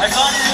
아,